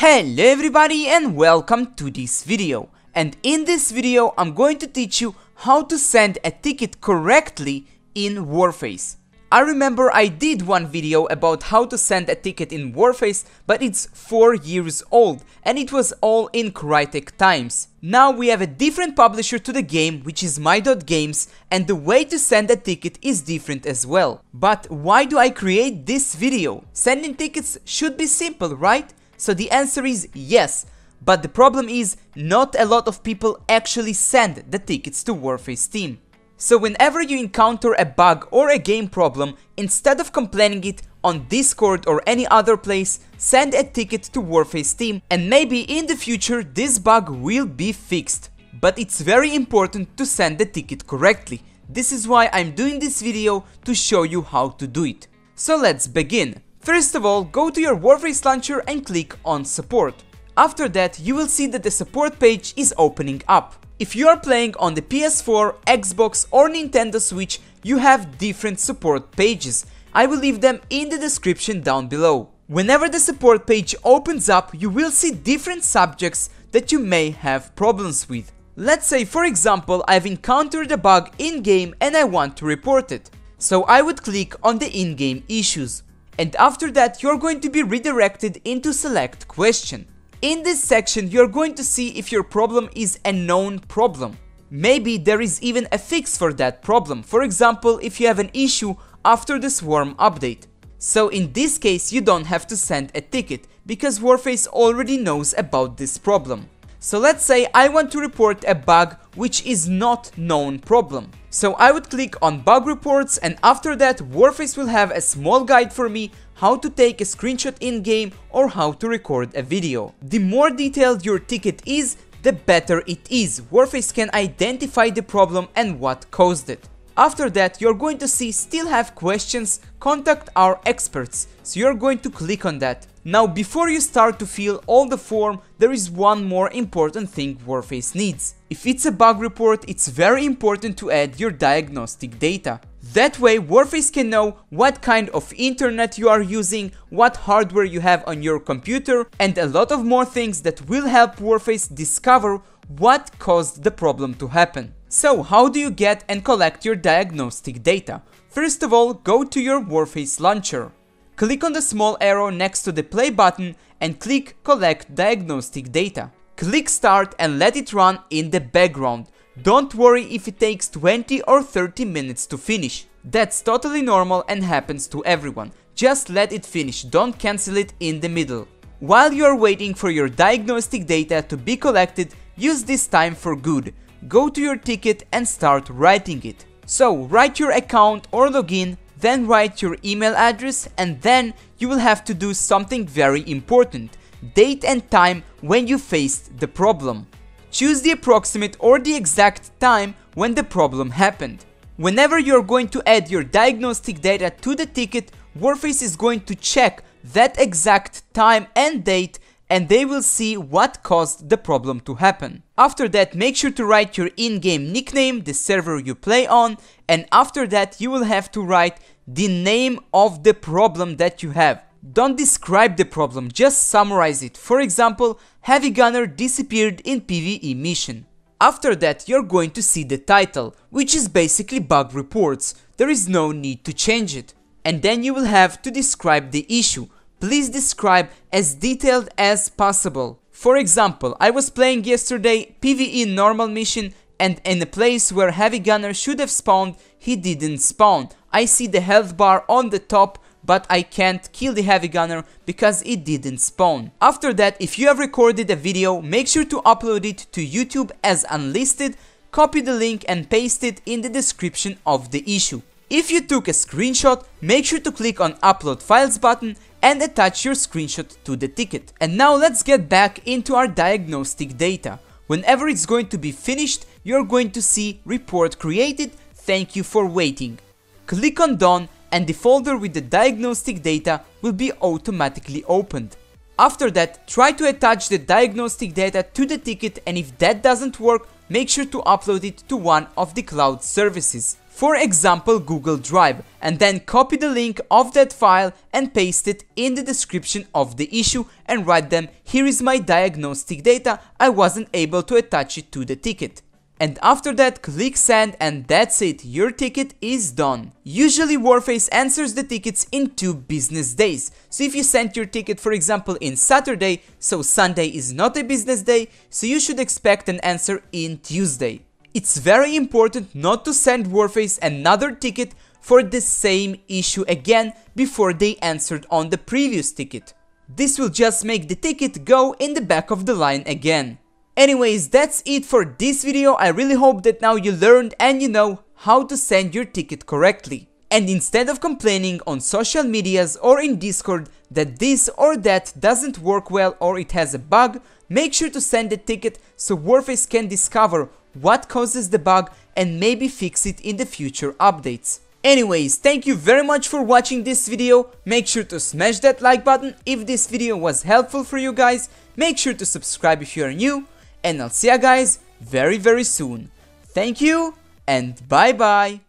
Hello everybody and welcome to this video. And in this video I'm going to teach you how to send a ticket correctly in Warface. I remember I did one video about how to send a ticket in Warface, but it's 4 years old and it was all in Crytek times. Now we have a different publisher to the game, which is My.Games, and the way to send a ticket is different as well. But why do I create this video? Sending tickets should be simple, right? So the answer is yes. But the problem is, not a lot of people actually send the tickets to Warface Team. So whenever you encounter a bug or a game problem, instead of complaining it on Discord or any other place, send a ticket to Warface Team and maybe in the future this bug will be fixed. But it's very important to send the ticket correctly. This is why I'm doing this video to show you how to do it. So let's begin. First of all, go to your Warface launcher and click on support. After that, you will see that the support page is opening up. If you are playing on the PS4, Xbox or Nintendo Switch, you have different support pages. I will leave them in the description down below. Whenever the support page opens up, you will see different subjects that you may have problems with. Let's say for example I've encountered a bug in-game and I want to report it. So I would click on the in-game issues. And after that you're going to be redirected into select question. In this section, you're going to see if your problem is a known problem. Maybe there is even a fix for that problem, for example, if you have an issue after the Swarm update. So in this case, you don't have to send a ticket, because Warface already knows about this problem. So let's say I want to report a bug which is not known problem. So I would click on bug reports and after that Warface will have a small guide for me how to take a screenshot in-game or how to record a video. The more detailed your ticket is, the better it is. Warface can identify the problem and what caused it. After that, you're going to see still have questions, contact our experts, so you're going to click on that. Now before you start to fill all the form, there is one more important thing Warface needs. If it's a bug report, it's very important to add your diagnostic data. That way Warface can know what kind of internet you are using, what hardware you have on your computer and a lot of more things that will help Warface discover what caused the problem to happen. So how do you get and collect your diagnostic data? First of all, go to your Warface launcher. Click on the small arrow next to the play button and click collect diagnostic data. Click start and let it run in the background. Don't worry if it takes 20 or 30 minutes to finish. That's totally normal and happens to everyone. Just let it finish, don't cancel it in the middle. While you're waiting for your diagnostic data to be collected, use this time for good go to your ticket and start writing it. So write your account or login, then write your email address and then you will have to do something very important, date and time when you faced the problem. Choose the approximate or the exact time when the problem happened. Whenever you're going to add your diagnostic data to the ticket, Warface is going to check that exact time and date and they will see what caused the problem to happen. After that, make sure to write your in-game nickname, the server you play on, and after that you will have to write the name of the problem that you have. Don't describe the problem, just summarize it. For example, Heavy Gunner disappeared in PvE mission. After that, you're going to see the title, which is basically bug reports. There is no need to change it. And then you will have to describe the issue, please describe as detailed as possible. For example, I was playing yesterday PvE normal mission and in a place where heavy gunner should have spawned, he didn't spawn. I see the health bar on the top but I can't kill the heavy gunner because it didn't spawn. After that, if you have recorded a video, make sure to upload it to YouTube as unlisted, copy the link and paste it in the description of the issue. If you took a screenshot, make sure to click on upload files button and attach your screenshot to the ticket. And now let's get back into our diagnostic data. Whenever it's going to be finished, you're going to see report created, thank you for waiting. Click on done and the folder with the diagnostic data will be automatically opened. After that, try to attach the diagnostic data to the ticket and if that doesn't work, make sure to upload it to one of the cloud services. For example Google Drive, and then copy the link of that file and paste it in the description of the issue and write them here is my diagnostic data, I wasn't able to attach it to the ticket. And after that click send and that's it, your ticket is done. Usually Warface answers the tickets in 2 business days. So if you sent your ticket for example in Saturday, so Sunday is not a business day, so you should expect an answer in Tuesday. It's very important not to send Warface another ticket for the same issue again before they answered on the previous ticket. This will just make the ticket go in the back of the line again. Anyways, that's it for this video. I really hope that now you learned and you know how to send your ticket correctly. And instead of complaining on social medias or in Discord that this or that doesn't work well or it has a bug, make sure to send the ticket so Warface can discover what causes the bug and maybe fix it in the future updates. Anyways, thank you very much for watching this video, make sure to smash that like button if this video was helpful for you guys, make sure to subscribe if you are new, and I'll see you guys very very soon. Thank you and bye bye.